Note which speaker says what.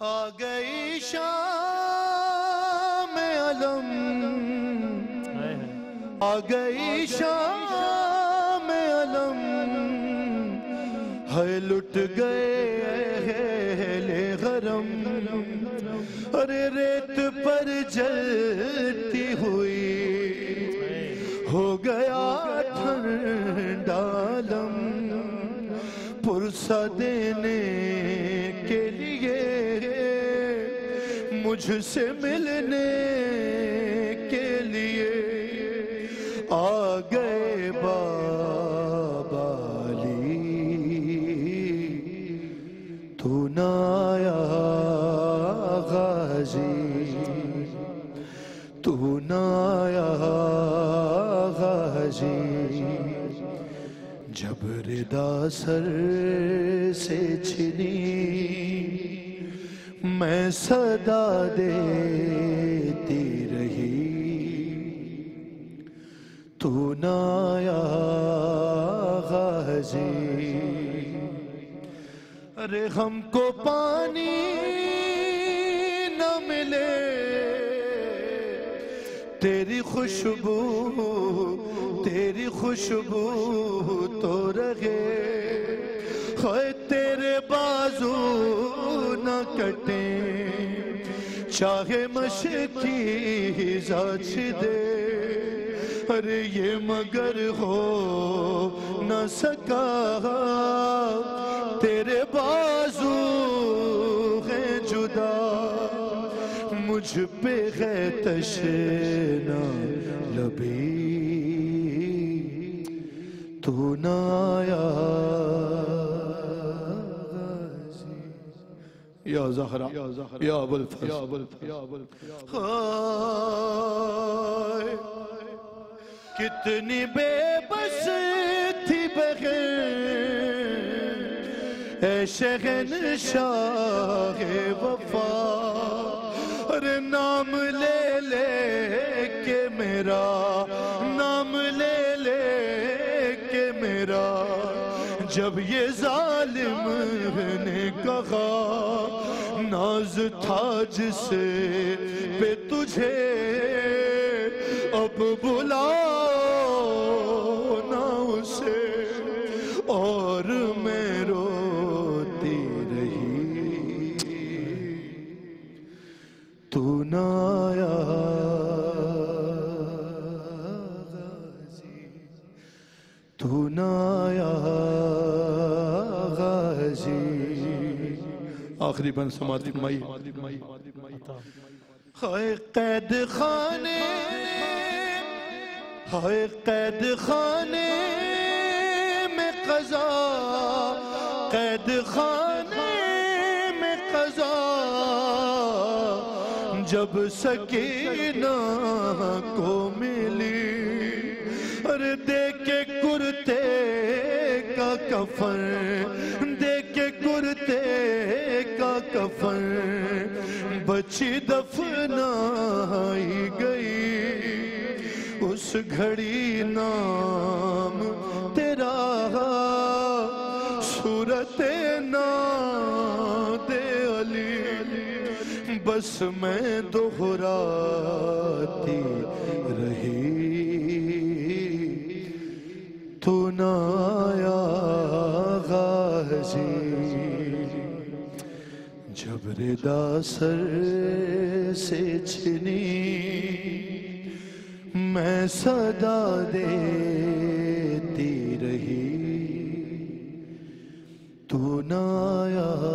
Speaker 1: आ गई शाम अलम। आ गई शाम अलम। है लुट गए ले गरम। अरे रेत पर जलती हुई हो गया ठंडालम पुरसा देने मुझसे मिलने के लिए आ गए बाबाली तू नाया गाजी। तू नाया गाजी। जब रिदा सर से छिनी मैं सदा देती रही। तू नाया गाजी। अरे हमको पानी न मिले। तेरी खुशबू तेरी खुशबू तो रहे। हाय तेरे बाजू न कटे। चाहे मशकी जाच दे। अरे ये मगर हो न सका। तेरे बाजू है जुदा। मुझ पे है तशना लबी। तू नाया या जहरा या जहरा या अबुल या अबुल या अबुल कितनी बेबस थी बगैर शहन शाह वफा अरे नाम ले ले के मेरा जब ये जालिम ने कहा, नाज था जिसे पे तुझे, अब बुलाओ ना उसे। और मैं आखिरी बन समाधि माई हाय कैद खाने, हाय कैद खाने में कजा, कैद खाने में कजा, जब सकीना को मिली, अरे देख के कुर्ते का कफन बची दफनाई गई। उस घड़ी नाम तेरा सूरत नाम दे अली। बस मैं दोहराती रही। तू नाया गाजी। जब सर से छिनी मैं सदा देती रही। तू नाया